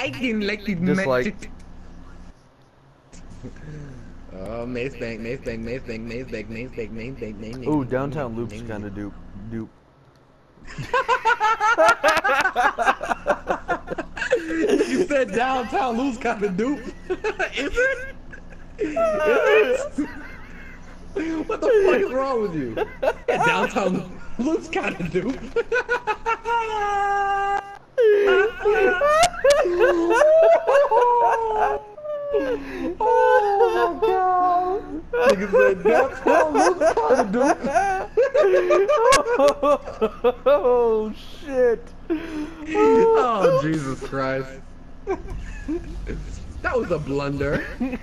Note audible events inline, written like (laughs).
I can like it Just like- Oh, Maze Bank, Maze Bank, Maze Bank, Maze Bank, Maze Bank, Maze Bank, Maze Bank. Ooh, downtown loops kind of dupe. Dupe. (laughs) You said downtown loose kind of dupe. (laughs) Is it? Is (laughs) it? What the fuck is wrong with you? Yeah, downtown loose kind of dupe. Oh my god! (laughs) Nigga said downtown loose kind of dupe. oh shit. Oh Jesus Christ! That was a blunder. Oh, (laughs) (laughs)